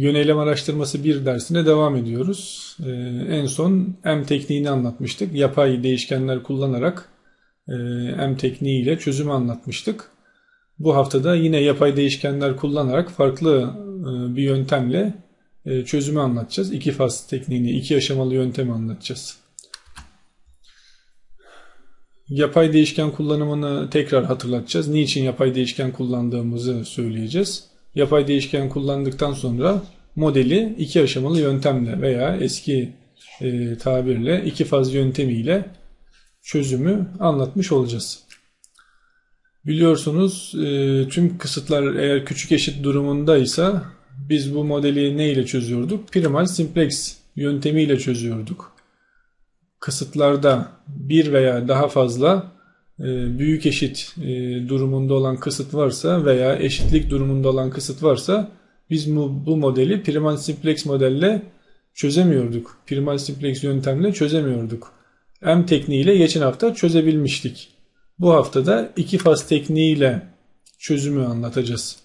Yöneylem araştırması bir dersine devam ediyoruz. Ee, en son M tekniğini anlatmıştık. Yapay değişkenler kullanarak e, M tekniğiyle çözümü anlatmıştık. Bu haftada yine yapay değişkenler kullanarak farklı e, bir yöntemle e, çözümü anlatacağız. İki faz tekniğini, iki aşamalı yöntemi anlatacağız. Yapay değişken kullanımını tekrar hatırlatacağız. Niçin yapay değişken kullandığımızı söyleyeceğiz. Yapay değişken kullandıktan sonra modeli iki aşamalı yöntemle veya eski e, tabirle iki faz yöntemiyle çözümü anlatmış olacağız. Biliyorsunuz e, tüm kısıtlar eğer küçük eşit durumundaysa biz bu modeli ne ile çözüyorduk? Primal simplex yöntemiyle çözüyorduk. Kısıtlarda bir veya daha fazla büyük eşit e, durumunda olan kısıt varsa veya eşitlik durumunda olan kısıt varsa biz bu modeli primal simplex modelle çözemiyorduk. Primal simplex yöntemle çözemiyorduk. M tekniğiyle geçen hafta çözebilmiştik. Bu haftada iki faz tekniğiyle çözümü anlatacağız.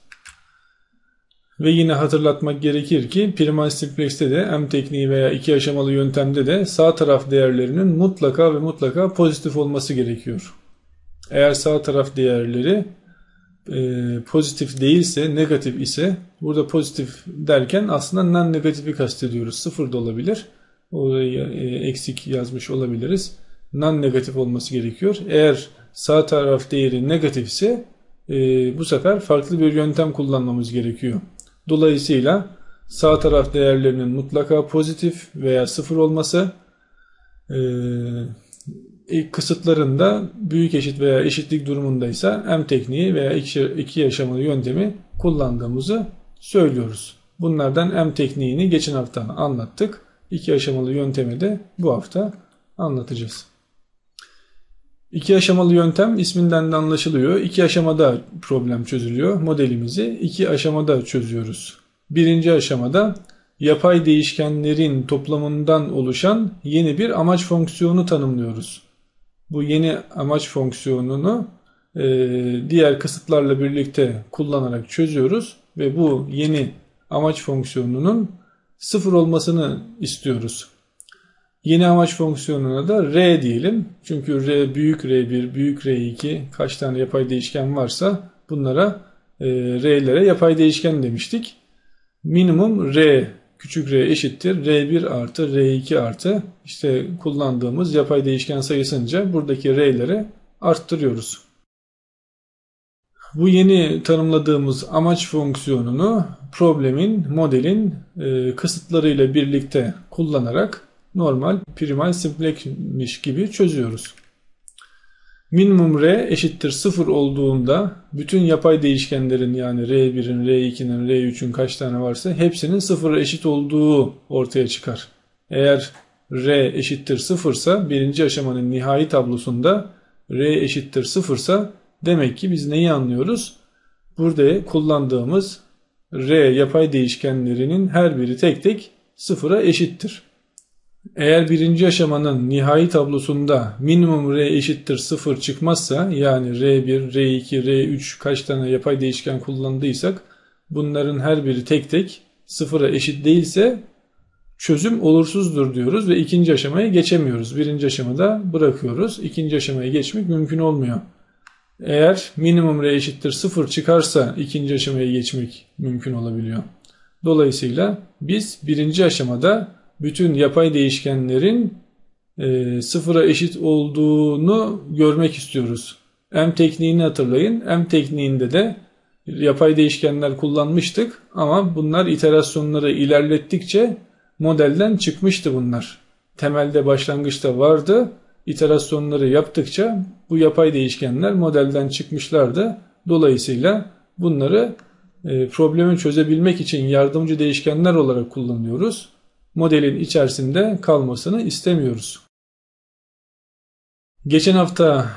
Ve yine hatırlatmak gerekir ki primal simplex'te de M tekniği veya iki aşamalı yöntemde de sağ taraf değerlerinin mutlaka ve mutlaka pozitif olması gerekiyor. Eğer sağ taraf değerleri e, pozitif değilse, negatif ise burada pozitif derken aslında non negatifi kastediyoruz. Sıfır da olabilir. Orayı e, eksik yazmış olabiliriz. Non negatif olması gerekiyor. Eğer sağ taraf değeri negatif ise e, bu sefer farklı bir yöntem kullanmamız gerekiyor. Dolayısıyla sağ taraf değerlerinin mutlaka pozitif veya sıfır olması e, kısıtlarında büyük eşit veya eşitlik durumundaysa M tekniği veya iki, iki yaşamalı yöntemi kullandığımızı söylüyoruz. Bunlardan M tekniğini geçen hafta anlattık. İki aşamalı yöntemi de bu hafta anlatacağız. İki aşamalı yöntem isminden de anlaşılıyor. İki aşamada problem çözülüyor. Modelimizi iki aşamada çözüyoruz. Birinci aşamada yapay değişkenlerin toplamından oluşan yeni bir amaç fonksiyonu tanımlıyoruz. Bu yeni amaç fonksiyonunu e, diğer kısıtlarla birlikte kullanarak çözüyoruz ve bu yeni amaç fonksiyonunun sıfır olmasını istiyoruz. Yeni amaç fonksiyonuna da R diyelim. Çünkü R büyük R1, büyük R2 kaç tane yapay değişken varsa bunlara e, R'lere yapay değişken demiştik. Minimum R küçük r eşittir r1 artı r2 artı işte kullandığımız yapay değişken sayısınca buradaki r'leri arttırıyoruz. Bu yeni tanımladığımız amaç fonksiyonunu problemin, modelin e, kısıtlarıyla birlikte kullanarak normal primal simplekmiş gibi çözüyoruz. Minimum r eşittir 0 olduğunda bütün yapay değişkenlerin yani r1'in, r2'nin, r3'ün kaç tane varsa hepsinin 0'a eşit olduğu ortaya çıkar. Eğer r eşittir 0 ise birinci aşamanın nihai tablosunda r eşittir 0 ise demek ki biz neyi anlıyoruz? Burada kullandığımız r yapay değişkenlerinin her biri tek tek 0'a eşittir. Eğer birinci aşamanın nihai tablosunda minimum r eşittir 0 çıkmazsa yani r1, r2, r3 kaç tane yapay değişken kullandıysak bunların her biri tek tek sıfıra eşit değilse çözüm olursuzdur diyoruz ve ikinci aşamaya geçemiyoruz. Birinci aşamada bırakıyoruz. İkinci aşamaya geçmek mümkün olmuyor. Eğer minimum r eşittir 0 çıkarsa ikinci aşamaya geçmek mümkün olabiliyor. Dolayısıyla biz birinci aşamada bütün yapay değişkenlerin e, sıfıra eşit olduğunu görmek istiyoruz. M tekniğini hatırlayın. M tekniğinde de yapay değişkenler kullanmıştık ama bunlar iterasyonları ilerlettikçe modelden çıkmıştı bunlar. Temelde başlangıçta vardı. İterasyonları yaptıkça bu yapay değişkenler modelden çıkmışlardı. Dolayısıyla bunları e, problemi çözebilmek için yardımcı değişkenler olarak kullanıyoruz modelin içerisinde kalmasını istemiyoruz. Geçen hafta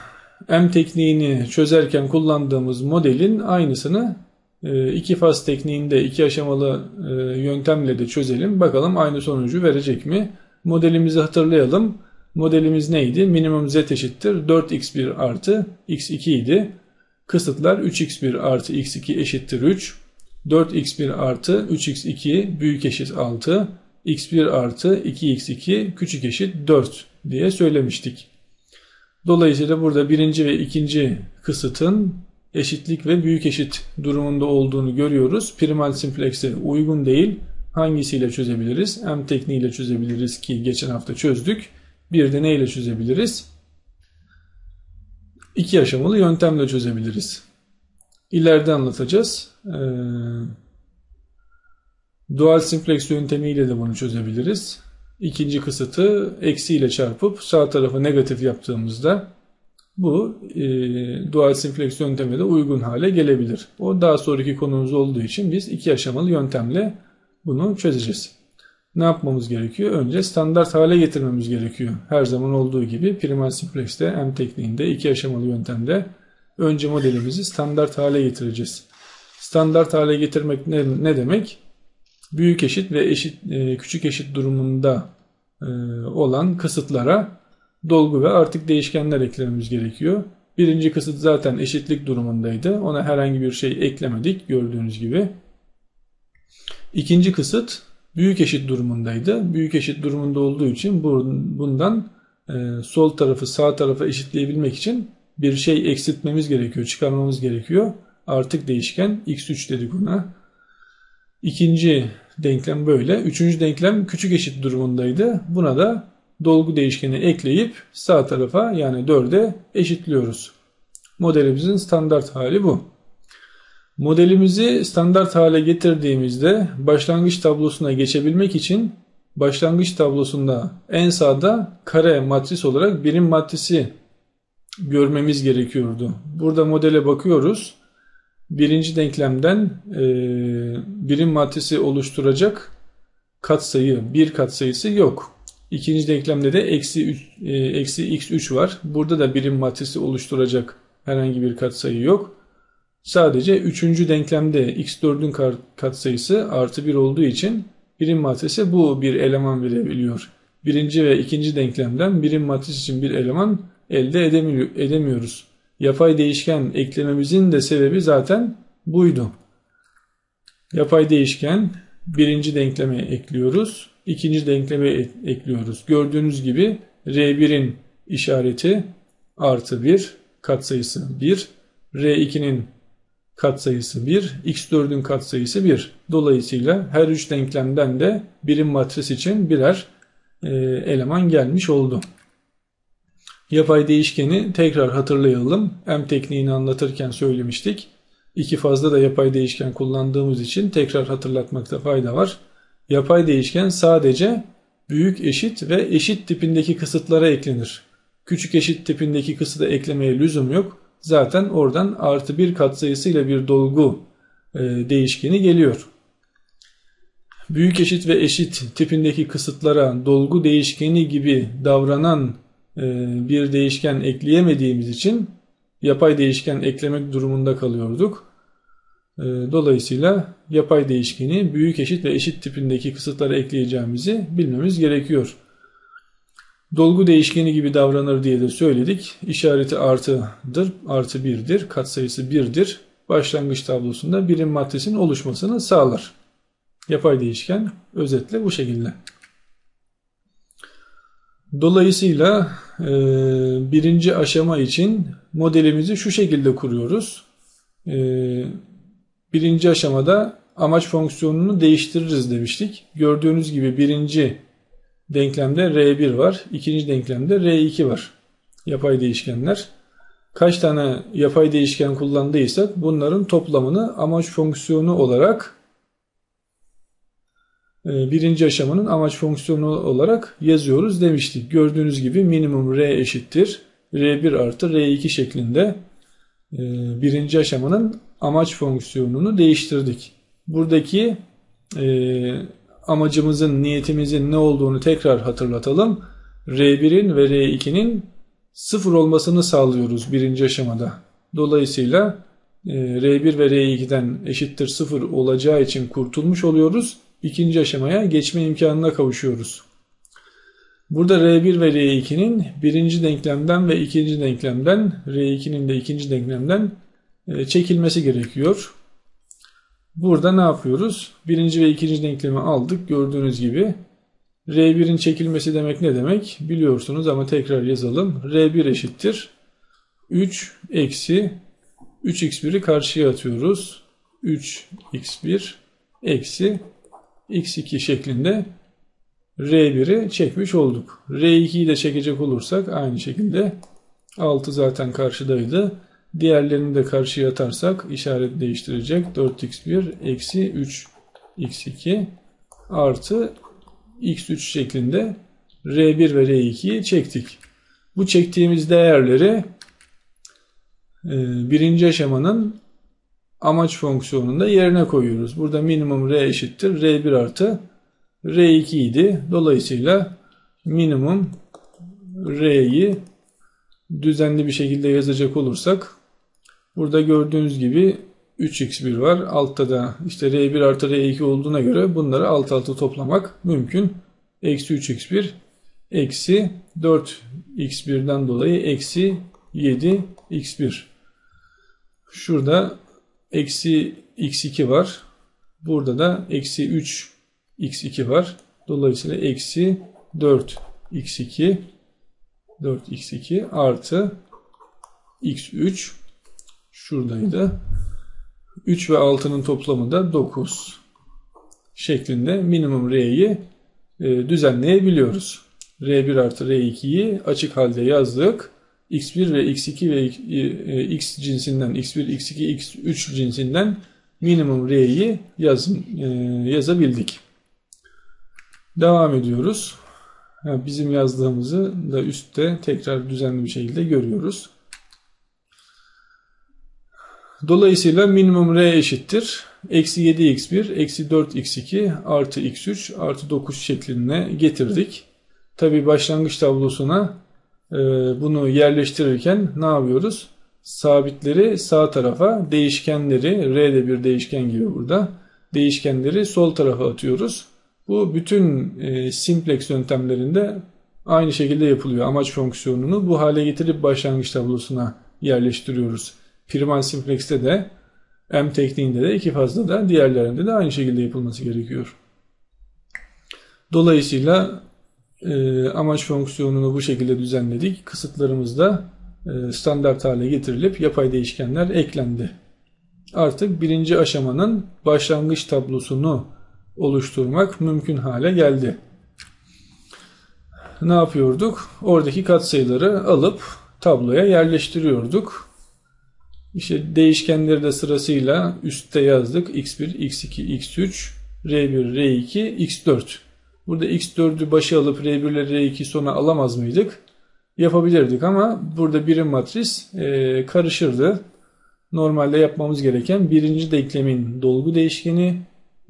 M tekniğini çözerken kullandığımız modelin aynısını e, iki faz tekniğinde iki aşamalı e, yöntemle de çözelim. Bakalım aynı sonucu verecek mi? Modelimizi hatırlayalım. Modelimiz neydi? Minimum z eşittir 4x1 artı x2 idi. Kısıtlar 3x1 artı x2 eşittir 3. 4x1 artı 3x2 büyük eşit 6, x1 artı 2x2 küçük eşit 4 diye söylemiştik. Dolayısıyla burada birinci ve ikinci kısıtın eşitlik ve büyük eşit durumunda olduğunu görüyoruz. Primal simplex'e uygun değil. Hangisiyle çözebiliriz? M tekniğiyle çözebiliriz ki geçen hafta çözdük. Bir de neyle çözebiliriz? İki aşamalı yöntemle çözebiliriz. İleride anlatacağız. Ee, dual simplex yöntemiyle de bunu çözebiliriz. İkinci kısıtı eksiyle çarpıp sağ tarafı negatif yaptığımızda bu e, dual simplex yönteme de uygun hale gelebilir. O daha sonraki konumuz olduğu için biz iki aşamalı yöntemle bunu çözeceğiz. Ne yapmamız gerekiyor? Önce standart hale getirmemiz gerekiyor. Her zaman olduğu gibi primal simplex'te M tekniğinde iki aşamalı yöntemde önce modelimizi standart hale getireceğiz. Standart hale getirmek ne, ne demek? Büyük eşit ve eşit e, küçük eşit durumunda e, olan kısıtlara dolgu ve artık değişkenler eklememiz gerekiyor. Birinci kısıt zaten eşitlik durumundaydı. Ona herhangi bir şey eklemedik gördüğünüz gibi. İkinci kısıt büyük eşit durumundaydı. Büyük eşit durumunda olduğu için bundan e, sol tarafı sağ tarafa eşitleyebilmek için bir şey eksiltmemiz gerekiyor, çıkarmamız gerekiyor. Artık değişken x3 dedik ona. İkinci denklem böyle. Üçüncü denklem küçük eşit durumundaydı. Buna da dolgu değişkeni ekleyip sağ tarafa yani 4'e eşitliyoruz. Modelimizin standart hali bu. Modelimizi standart hale getirdiğimizde başlangıç tablosuna geçebilmek için başlangıç tablosunda en sağda kare matris olarak birim matrisi görmemiz gerekiyordu. Burada modele bakıyoruz. Birinci denklemden e, birim matrisi oluşturacak katsayı, bir katsayısı yok. İkinci denklemde de eksi, 3, e, eksi x3 var. Burada da birim matrisi oluşturacak herhangi bir katsayı yok. Sadece üçüncü denklemde x4'ün katsayısı artı 1 olduğu için birim matrisi bu bir eleman verebiliyor. Birinci ve ikinci denklemden birim matris için bir eleman elde edemiyoruz. Yapay değişken eklememizin de sebebi zaten buydu. Yapay değişken birinci denkleme ekliyoruz. ikinci denkleme ekliyoruz. Gördüğünüz gibi R1'in işareti artı 1 katsayısı 1. R2'nin katsayısı 1, x4'ün katsayısı 1. Dolayısıyla her üç denklemden de birim matris için birer e, eleman gelmiş oldu. Yapay değişkeni tekrar hatırlayalım. M tekniğini anlatırken söylemiştik. İki fazla da yapay değişken kullandığımız için tekrar hatırlatmakta fayda var. Yapay değişken sadece büyük eşit ve eşit tipindeki kısıtlara eklenir. Küçük eşit tipindeki kısıtı eklemeye lüzum yok. Zaten oradan artı bir katsayısıyla bir dolgu e, değişkeni geliyor. Büyük eşit ve eşit tipindeki kısıtlara dolgu değişkeni gibi davranan bir değişken ekleyemediğimiz için yapay değişken eklemek durumunda kalıyorduk. E, dolayısıyla yapay değişkeni büyük eşit ve eşit tipindeki kısıtlara ekleyeceğimizi bilmemiz gerekiyor. Dolgu değişkeni gibi davranır diye de söyledik. İşareti artıdır, artı birdir, katsayısı birdir. Başlangıç tablosunda birim matrisinin oluşmasını sağlar. Yapay değişken özetle bu şekilde. Dolayısıyla e, birinci aşama için modelimizi şu şekilde kuruyoruz. E, birinci aşamada amaç fonksiyonunu değiştiririz demiştik. Gördüğünüz gibi birinci denklemde R1 var. ikinci denklemde R2 var. Yapay değişkenler. Kaç tane yapay değişken kullandıysak bunların toplamını amaç fonksiyonu olarak birinci aşamanın amaç fonksiyonu olarak yazıyoruz demiştik. Gördüğünüz gibi minimum R eşittir. R1 artı R2 şeklinde e, birinci aşamanın amaç fonksiyonunu değiştirdik. Buradaki e, amacımızın, niyetimizin ne olduğunu tekrar hatırlatalım. R1'in ve R2'nin sıfır olmasını sağlıyoruz birinci aşamada. Dolayısıyla e, R1 ve R2'den eşittir sıfır olacağı için kurtulmuş oluyoruz. İkinci aşamaya geçme imkanına kavuşuyoruz. Burada R1 ve R2'nin birinci denklemden ve ikinci denklemden, R2'nin de ikinci denklemden e, çekilmesi gerekiyor. Burada ne yapıyoruz? Birinci ve ikinci denklemi aldık. Gördüğünüz gibi R1'in çekilmesi demek ne demek? Biliyorsunuz ama tekrar yazalım. R1 eşittir. 3 eksi 3x1'i karşıya atıyoruz. 3x1 eksi x2 şeklinde R1'i çekmiş olduk. R2'yi de çekecek olursak aynı şekilde 6 zaten karşıdaydı. Diğerlerini de karşıya atarsak işaret değiştirecek. 4x1 eksi 3x2 artı x3 şeklinde R1 ve R2'yi çektik. Bu çektiğimiz değerleri e, birinci aşamanın amaç fonksiyonunda yerine koyuyoruz. Burada minimum R eşittir R1 artı R2 idi. Dolayısıyla minimum R'yi düzenli bir şekilde yazacak olursak burada gördüğünüz gibi 3x1 var. Altta da işte R1 artı R2 olduğuna göre bunları alt alta toplamak mümkün. Eksi 3x1 eksi 4x1'den dolayı eksi 7x1. Şurada eksi x2 var. Burada da eksi 3 x2 var. Dolayısıyla eksi 4 x2 4 x2 artı x3 şuradaydı. 3 ve 6'nın toplamı da 9 şeklinde minimum r'yi e, düzenleyebiliyoruz. r1 artı r2'yi açık halde yazdık. X1 ve x2 ve e, x cinsinden x1, x2, x3 cinsinden minimum r'yi yaz, e, yazabildik. Devam ediyoruz. Bizim yazdığımızı da üstte tekrar düzenli bir şekilde görüyoruz. Dolayısıyla minimum r eşittir. Eksi 7x1, eksi 4x2 artı x3 artı 9 şekline getirdik. Tabi başlangıç tablosuna e, bunu yerleştirirken ne yapıyoruz? Sabitleri sağ tarafa, değişkenleri, r de bir değişken gibi burada, değişkenleri sol tarafa atıyoruz. Bu bütün e, simplex yöntemlerinde aynı şekilde yapılıyor. Amaç fonksiyonunu bu hale getirip başlangıç tablosuna yerleştiriyoruz. Primal simplex'te de M tekniğinde de iki fazla da diğerlerinde de aynı şekilde yapılması gerekiyor. Dolayısıyla e, amaç fonksiyonunu bu şekilde düzenledik. Kısıtlarımız da e, standart hale getirilip yapay değişkenler eklendi. Artık birinci aşamanın başlangıç tablosunu oluşturmak mümkün hale geldi. Ne yapıyorduk? Oradaki katsayıları alıp tabloya yerleştiriyorduk. İşte değişkenleri de sırasıyla üstte yazdık. x1, x2, x3, r1, r2, x4. Burada x4'ü başa alıp r1 ile r2 sona alamaz mıydık? Yapabilirdik ama burada birim matris e, karışırdı. Normalde yapmamız gereken birinci denklemin dolgu değişkeni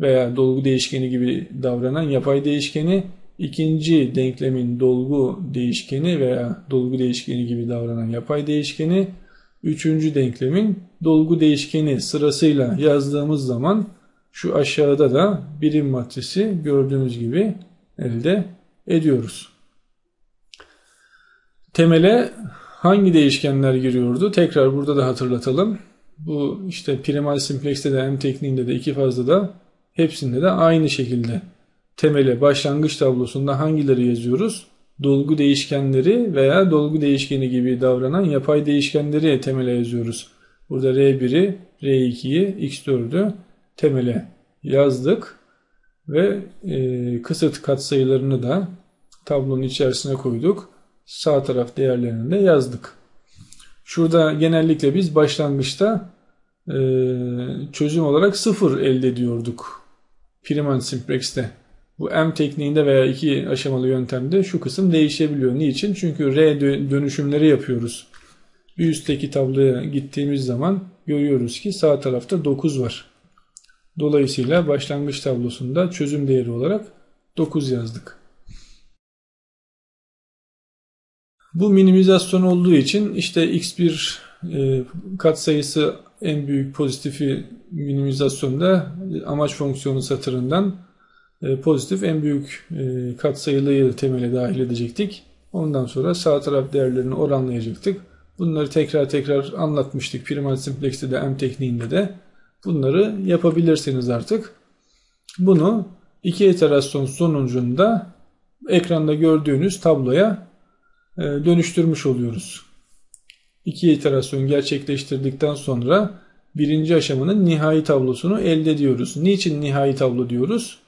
veya dolgu değişkeni gibi davranan yapay değişkeni, ikinci denklemin dolgu değişkeni veya dolgu değişkeni gibi davranan yapay değişkeni, üçüncü denklemin dolgu değişkeni sırasıyla yazdığımız zaman şu aşağıda da birim matrisi gördüğünüz gibi elde ediyoruz. Temele hangi değişkenler giriyordu? Tekrar burada da hatırlatalım. Bu işte primal simplex'te de M tekniğinde de iki fazla da hepsinde de aynı şekilde temele başlangıç tablosunda hangileri yazıyoruz? Dolgu değişkenleri veya dolgu değişkeni gibi davranan yapay değişkenleri temele yazıyoruz. Burada R1'i, R2'yi, X4'ü temele yazdık ve e, kısıt katsayılarını da tablonun içerisine koyduk. Sağ taraf değerlerini de yazdık. Şurada genellikle biz başlangıçta e, çözüm olarak sıfır elde ediyorduk. Priman Simplex'te. Bu M tekniğinde veya iki aşamalı yöntemde şu kısım değişebiliyor. Niçin? Çünkü R dönüşümleri yapıyoruz. Bir üstteki tabloya gittiğimiz zaman görüyoruz ki sağ tarafta 9 var. Dolayısıyla başlangıç tablosunda çözüm değeri olarak 9 yazdık. Bu minimizasyon olduğu için işte x1 e, katsayısı en büyük pozitifi minimizasyonda amaç fonksiyonu satırından e, pozitif en büyük e, katsayılıyı temele dahil edecektik. Ondan sonra sağ taraf değerlerini oranlayacaktık. Bunları tekrar tekrar anlatmıştık. Primal Simplex'te de M tekniğinde de. Bunları yapabilirsiniz artık. Bunu iki iterasyon sonucunda ekranda gördüğünüz tabloya e, dönüştürmüş oluyoruz. İki iterasyon gerçekleştirdikten sonra birinci aşamanın nihai tablosunu elde ediyoruz. Niçin nihai tablo diyoruz?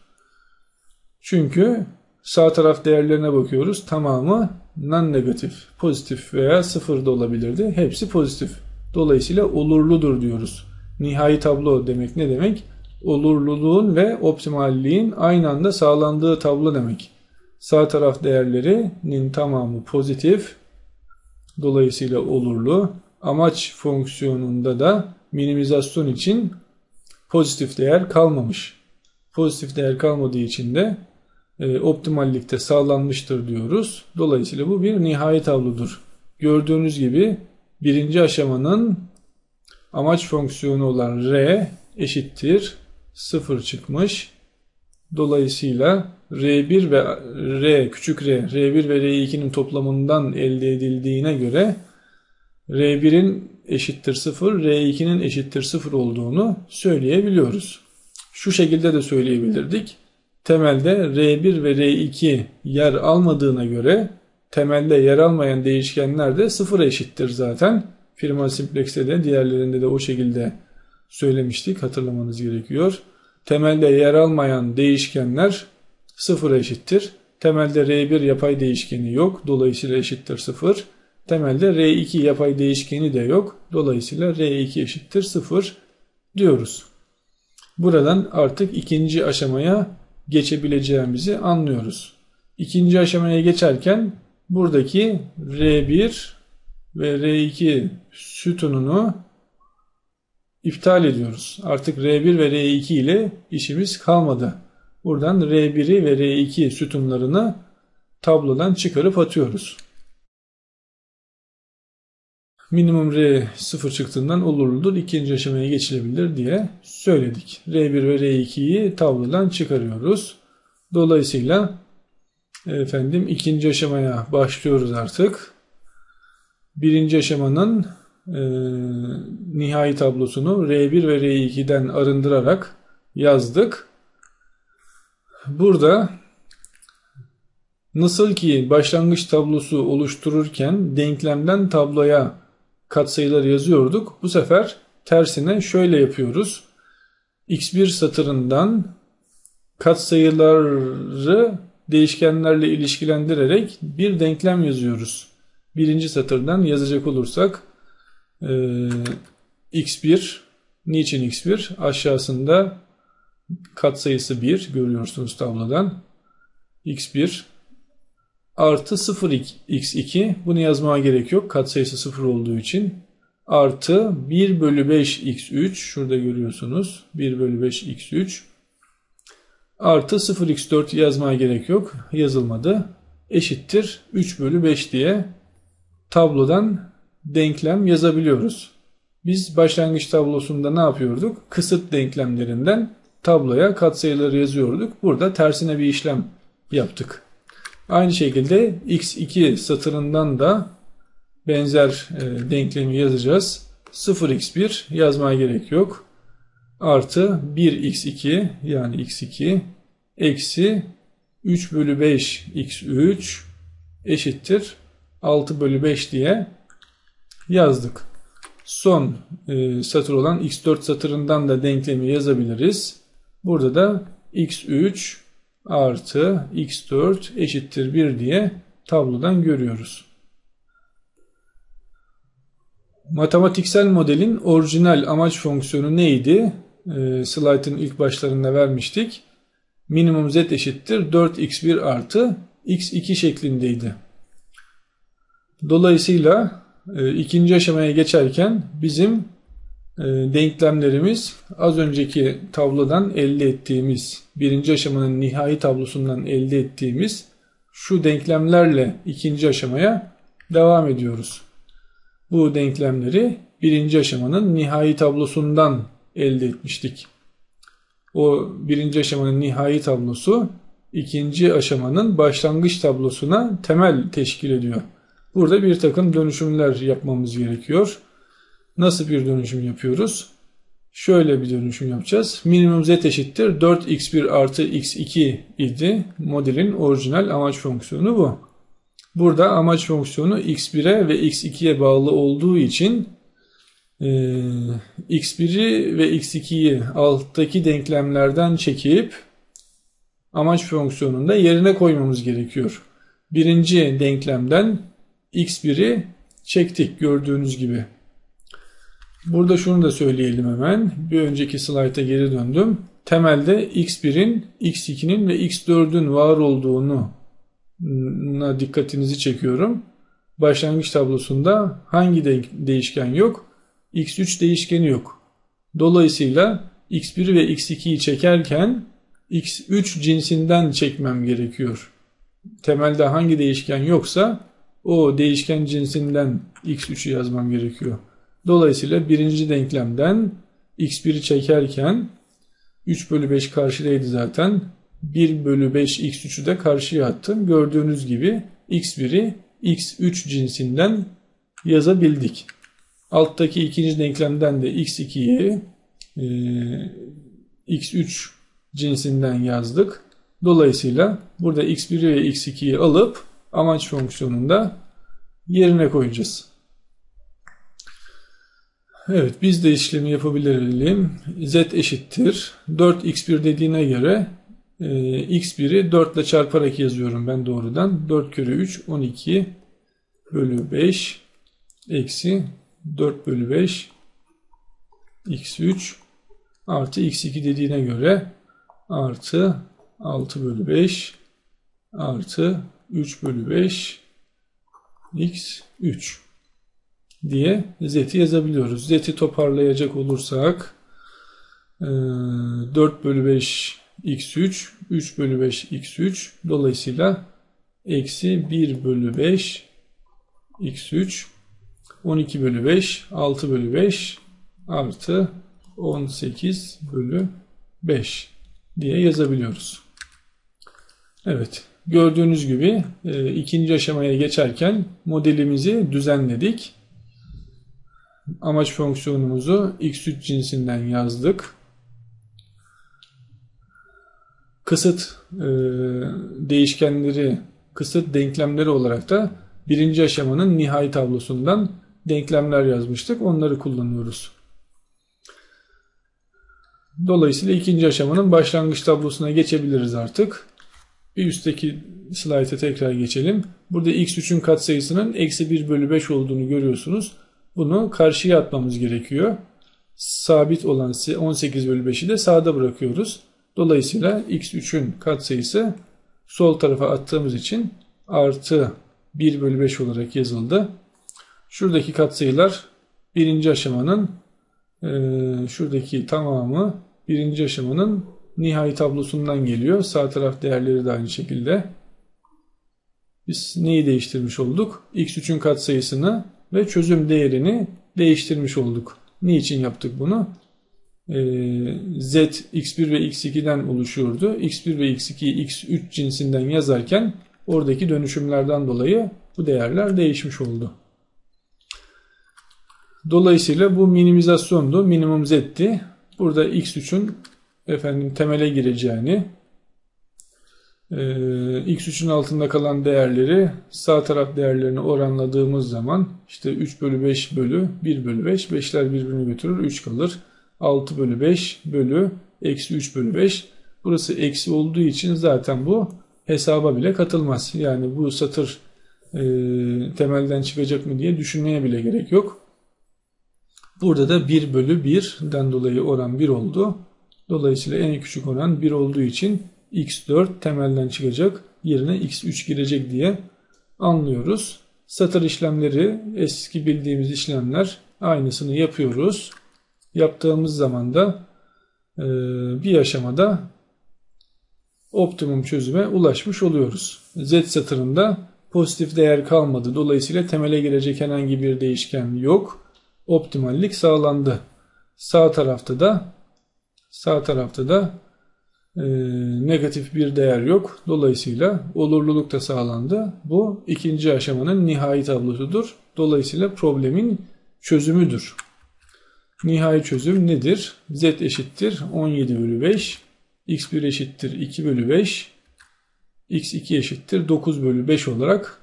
Çünkü sağ taraf değerlerine bakıyoruz. Tamamı non-negatif, pozitif veya sıfır da olabilirdi. Hepsi pozitif. Dolayısıyla olurludur diyoruz. Nihai tablo demek ne demek? Olurluluğun ve optimalliğin aynı anda sağlandığı tablo demek. Sağ taraf değerlerinin tamamı pozitif. Dolayısıyla olurlu. Amaç fonksiyonunda da minimizasyon için pozitif değer kalmamış. Pozitif değer kalmadığı için de e, optimallikte sağlanmıştır diyoruz. Dolayısıyla bu bir nihai tablodur. Gördüğünüz gibi birinci aşamanın amaç fonksiyonu olan r eşittir 0 çıkmış. Dolayısıyla R1 ve R küçük r, R1 ve R2'nin toplamından elde edildiğine göre R1'in eşittir 0, R2'nin eşittir 0 olduğunu söyleyebiliyoruz. Şu şekilde de söyleyebilirdik. Temelde R1 ve R2 yer almadığına göre temelde yer almayan değişkenler de 0'a eşittir zaten. Firma Simplex'te de diğerlerinde de o şekilde söylemiştik hatırlamanız gerekiyor. Temelde yer almayan değişkenler 0'a eşittir. Temelde R1 yapay değişkeni yok. Dolayısıyla eşittir 0. Temelde R2 yapay değişkeni de yok. Dolayısıyla R2 eşittir 0 diyoruz. Buradan artık ikinci aşamaya geçebileceğimizi anlıyoruz. İkinci aşamaya geçerken buradaki R1 ve R2 sütununu iptal ediyoruz. Artık R1 ve R2 ile işimiz kalmadı. Buradan R1'i ve R2 sütunlarını tablodan çıkarıp atıyoruz. Minimum R 0 çıktığından olurludur. ikinci aşamaya geçilebilir diye söyledik. R1 ve R2'yi tablodan çıkarıyoruz. Dolayısıyla efendim ikinci aşamaya başlıyoruz artık. Birinci aşamanın e, nihai tablosunu R1 ve R2'den arındırarak yazdık. Burada nasıl ki başlangıç tablosu oluştururken denklemden tabloya katsayıları yazıyorduk. Bu sefer tersine şöyle yapıyoruz. X1 satırından katsayıları değişkenlerle ilişkilendirerek bir denklem yazıyoruz. Birinci satırdan yazacak olursak e, x1 niçin x1 aşağısında katsayısı 1 görüyorsunuz tablodan. X1 artı 0 x2 bunu yazmaya gerek yok katsayısı 0 olduğu için. Artı 1 bölü 5 x3 şurada görüyorsunuz 1 bölü 5 x3 artı 0 x4 yazmaya gerek yok yazılmadı. Eşittir 3 bölü 5 diye tablodan denklem yazabiliyoruz. Biz başlangıç tablosunda ne yapıyorduk? Kısıt denklemlerinden tabloya katsayıları yazıyorduk. Burada tersine bir işlem yaptık. Aynı şekilde x2 satırından da benzer e, denklemi yazacağız. 0x1 yazmaya gerek yok. Artı 1x2 yani x2 eksi 3 bölü 5 x3 eşittir 6 bölü 5 diye yazdık. Son e, satır olan x4 satırından da denklemi yazabiliriz. Burada da x3 artı x4 eşittir 1 diye tablodan görüyoruz. Matematiksel modelin orijinal amaç fonksiyonu neydi? E, slaytın ilk başlarında vermiştik. Minimum z eşittir 4x1 artı x2 şeklindeydi. Dolayısıyla e, ikinci aşamaya geçerken bizim e, denklemlerimiz az önceki tablodan elde ettiğimiz birinci aşamanın nihai tablosundan elde ettiğimiz şu denklemlerle ikinci aşamaya devam ediyoruz. Bu denklemleri birinci aşamanın nihai tablosundan elde etmiştik. O birinci aşamanın nihai tablosu ikinci aşamanın başlangıç tablosuna temel teşkil ediyor. Burada bir takım dönüşümler yapmamız gerekiyor. Nasıl bir dönüşüm yapıyoruz? şöyle bir dönüşüm yapacağız. Minimum z eşittir 4x1 artı x2 idi. Modelin orijinal amaç fonksiyonu bu. Burada amaç fonksiyonu x1'e ve x2'ye bağlı olduğu için e, x1'i ve x2'yi alttaki denklemlerden çekip amaç fonksiyonunda yerine koymamız gerekiyor. Birinci denklemden x1'i çektik gördüğünüz gibi. Burada şunu da söyleyelim hemen. Bir önceki slayta geri döndüm. Temelde x1'in, x2'nin ve x4'ün var olduğunu dikkatinizi çekiyorum. Başlangıç tablosunda hangi de değişken yok? x3 değişkeni yok. Dolayısıyla x1 ve x2'yi çekerken x3 cinsinden çekmem gerekiyor. Temelde hangi değişken yoksa o değişken cinsinden x3'ü yazmam gerekiyor. Dolayısıyla birinci denklemden x1'i çekerken 3 bölü 5 karşıdaydı zaten. 1 bölü 5 x3'ü de karşıya attım. Gördüğünüz gibi x1'i x3 cinsinden yazabildik. Alttaki ikinci denklemden de x2'yi e, x3 cinsinden yazdık. Dolayısıyla burada x1'i ve x2'yi alıp amaç fonksiyonunda yerine koyacağız. Evet biz de işlemi yapabilelim. z eşittir. 4x1 dediğine göre e, x1'i 4 ile çarparak yazıyorum ben doğrudan. 4 kere 3 12 bölü 5 eksi 4 bölü 5 x3 artı x2 dediğine göre artı 6 bölü 5 artı 3 bölü 5 x3 diye z'yi yazabiliyoruz. Z'i toparlayacak olursak 4 bölü 5 x3 3 bölü 5 x3 dolayısıyla eksi 1 bölü 5 x3 12 bölü 5 6 bölü 5 artı 18 bölü 5 diye yazabiliyoruz. Evet gördüğünüz gibi e, ikinci aşamaya geçerken modelimizi düzenledik. Amaç fonksiyonumuzu x3 cinsinden yazdık. Kısıt e, değişkenleri, kısıt denklemleri olarak da birinci aşamanın nihai tablosundan denklemler yazmıştık. Onları kullanıyoruz. Dolayısıyla ikinci aşamanın başlangıç tablosuna geçebiliriz artık. Bir üstteki slayta tekrar geçelim. Burada x3'ün katsayısının eksi 1 bölü 5 olduğunu görüyorsunuz. Bunu karşıya atmamız gerekiyor. Sabit olan 18 bölü 5'i de sağda bırakıyoruz. Dolayısıyla x3'ün katsayısı sol tarafa attığımız için artı 1 bölü 5 olarak yazıldı. Şuradaki katsayılar birinci aşamanın e, şuradaki tamamı birinci aşamanın nihai tablosundan geliyor. Sağ taraf değerleri de aynı şekilde. Biz neyi değiştirmiş olduk? x3'ün katsayısını ve çözüm değerini değiştirmiş olduk. Niçin yaptık bunu? Ee, z x1 ve x2'den oluşuyordu. x1 ve x2'yi x3 cinsinden yazarken oradaki dönüşümlerden dolayı bu değerler değişmiş oldu. Dolayısıyla bu minimizasyondu. Minimum z'ti. Burada x3'ün efendim temele gireceğini e, x3'ün altında kalan değerleri sağ taraf değerlerini oranladığımız zaman işte 3 bölü 5 bölü 1 bölü 5 5'ler birbirini götürür 3 kalır. 6 bölü 5 bölü eksi 3 bölü 5 burası eksi olduğu için zaten bu hesaba bile katılmaz. Yani bu satır e, temelden çıkacak mı diye düşünmeye bile gerek yok. Burada da 1 bölü 1'den dolayı oran 1 oldu dolayısıyla en küçük oran 1 olduğu için x4 temelden çıkacak yerine x3 girecek diye anlıyoruz. Satır işlemleri eski bildiğimiz işlemler aynısını yapıyoruz. Yaptığımız zaman da e, bir aşamada optimum çözüme ulaşmış oluyoruz. Z satırında pozitif değer kalmadı. Dolayısıyla temele girecek herhangi bir değişken yok. Optimallik sağlandı. Sağ tarafta da sağ tarafta da e, negatif bir değer yok. Dolayısıyla olurluluk da sağlandı. Bu ikinci aşamanın nihai tablosudur. Dolayısıyla problemin çözümüdür. Nihai çözüm nedir? Z eşittir 17 bölü 5. X1 eşittir 2 bölü 5. X2 eşittir 9 bölü 5 olarak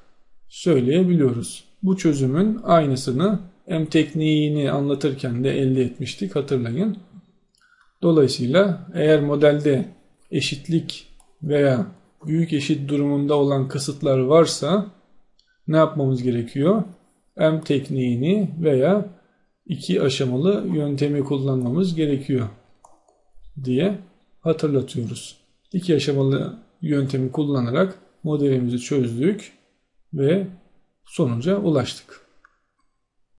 söyleyebiliyoruz. Bu çözümün aynısını M tekniğini anlatırken de elde etmiştik hatırlayın. Dolayısıyla eğer modelde eşitlik veya büyük eşit durumunda olan kısıtlar varsa ne yapmamız gerekiyor? M tekniğini veya iki aşamalı yöntemi kullanmamız gerekiyor diye hatırlatıyoruz. İki aşamalı yöntemi kullanarak modelimizi çözdük ve sonuca ulaştık.